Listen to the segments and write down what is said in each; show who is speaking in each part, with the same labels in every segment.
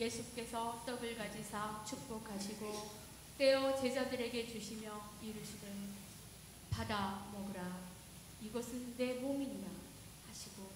Speaker 1: 예수께서 떡을 가지사 축복하시고 떼어 제자들에게 주시며 이르시되 받아 먹으라. 이것은 내 몸이니라. 하시고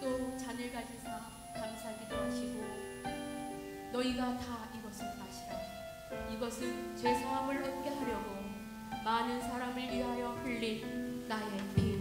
Speaker 1: 또 잔을 가지사 감사기도 하시고 너희가 다 이것을 마시라. 이것은 죄 사함을 얻게 하려고 많은 사람을 위하여 흘린 나의 피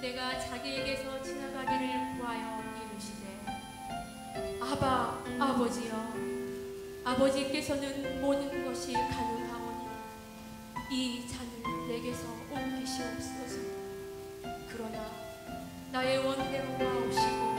Speaker 1: 이때가 자기에게서 지나가기를 구하여 이르시되 아바 아버지여 아버지께서는 모든 것이 가능하오니 이 잔을 내게서 옮기시옵소서. 그러나 나의 원대로 마옵시고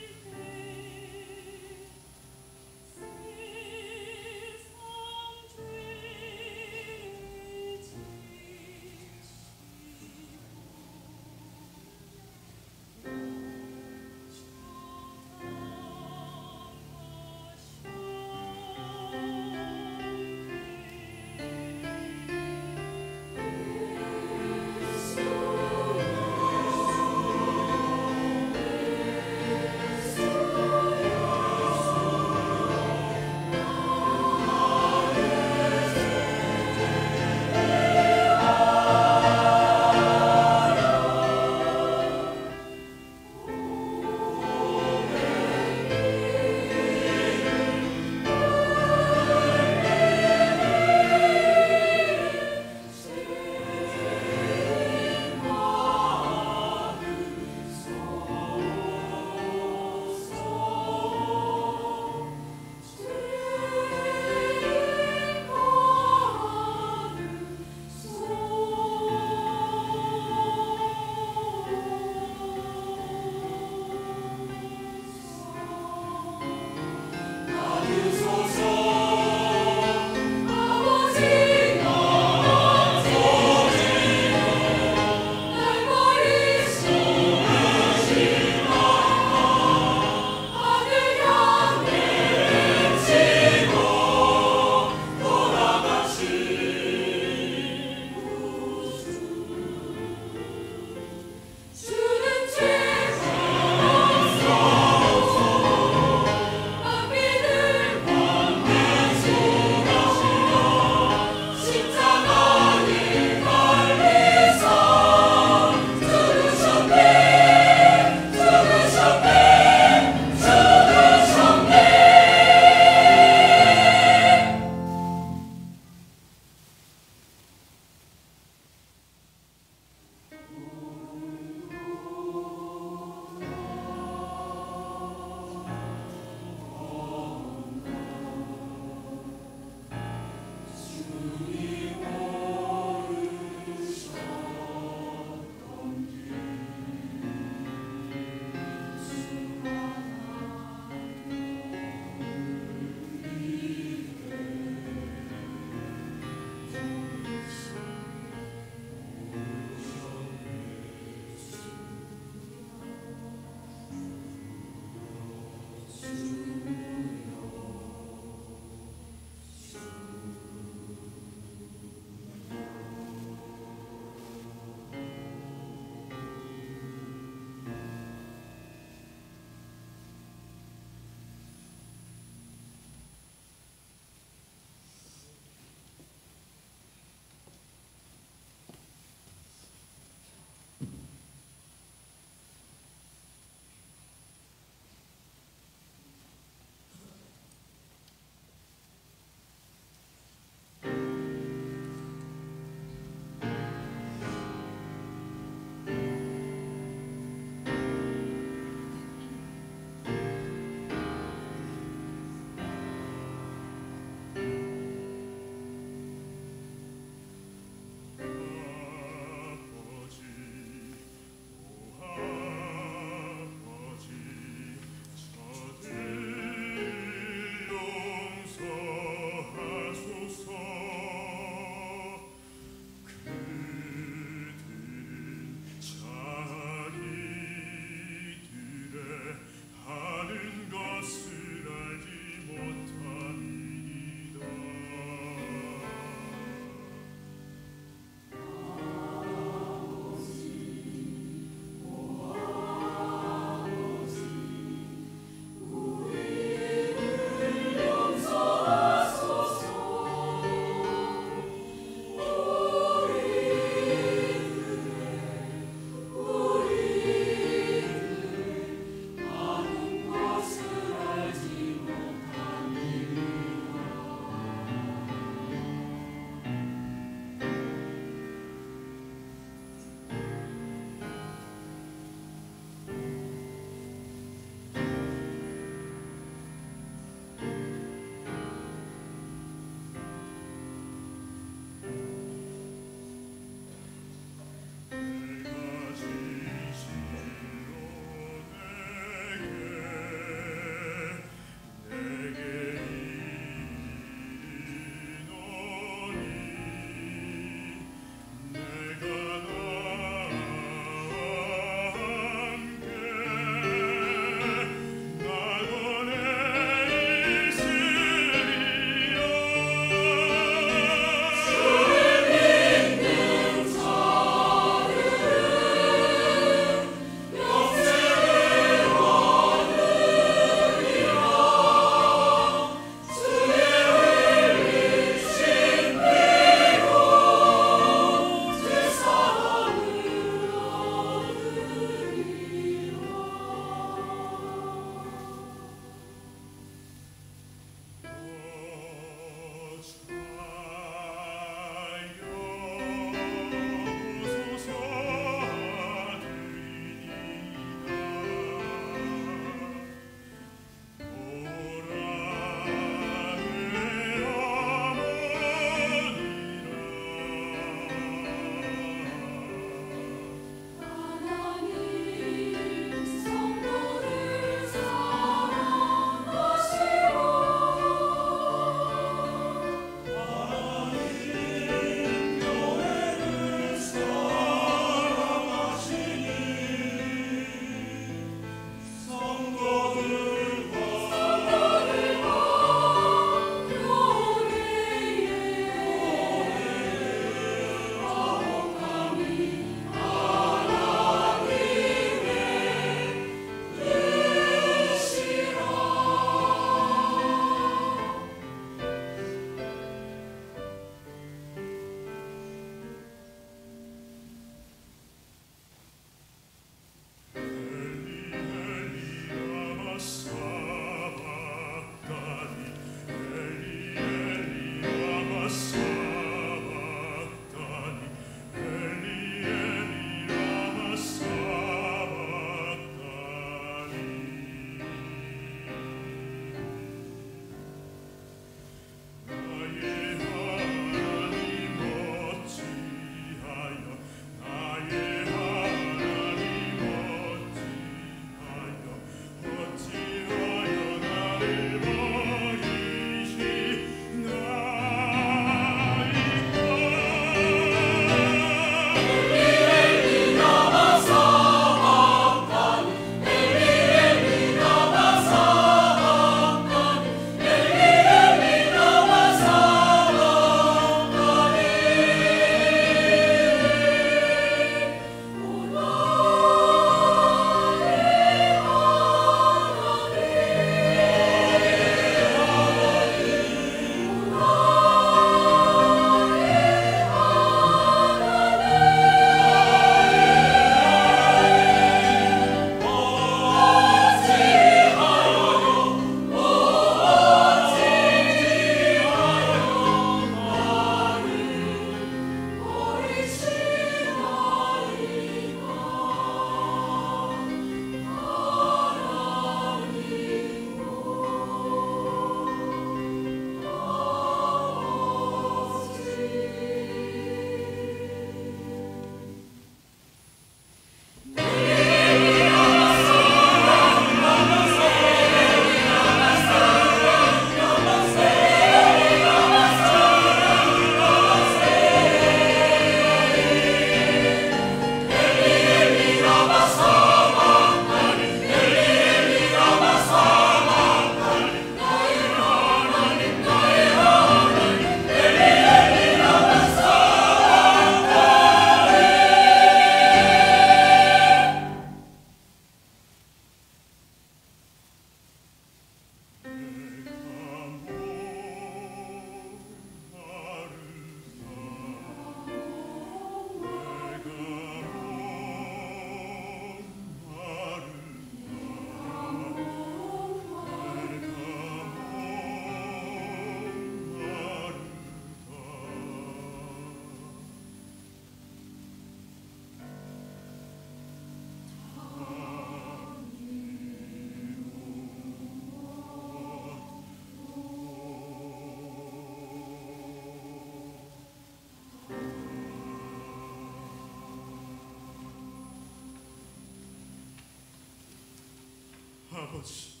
Speaker 1: 아버지,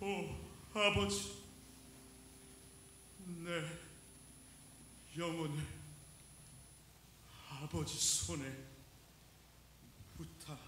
Speaker 1: 오 아버지, 내 영혼을 아버지 손에 부탁하나이다.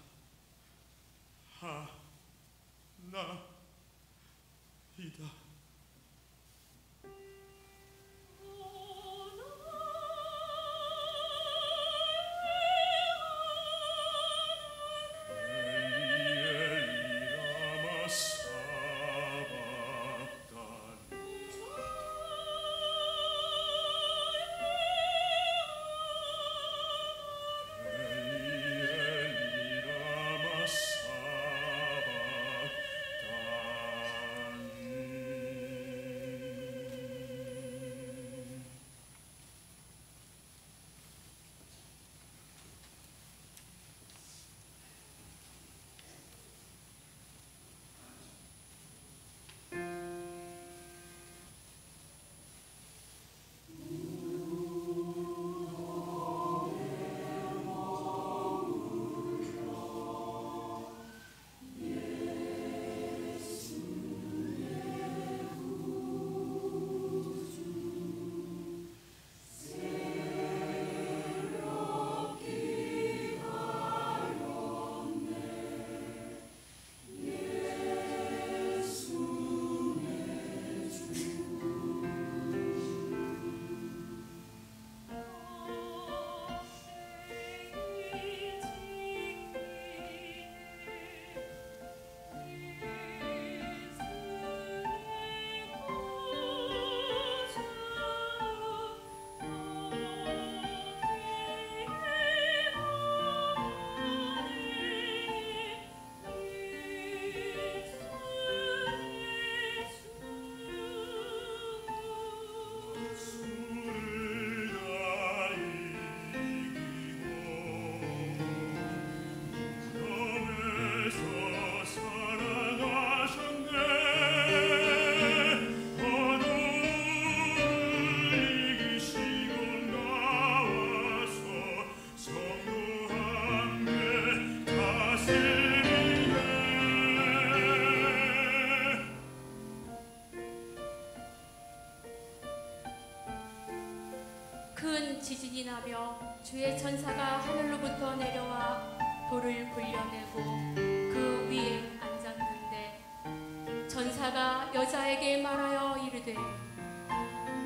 Speaker 2: 지진이 나며 주의 천사가 하늘로부터 내려와 돌을 굴려내고 그 위에 앉았는데 천사가 여자에게 말하여 이르되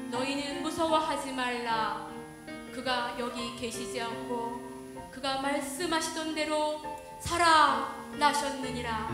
Speaker 2: 너희는 무서워하지 말라. 그가 여기 계시지 않고 그가 말씀하시던 대로 살아나셨느니라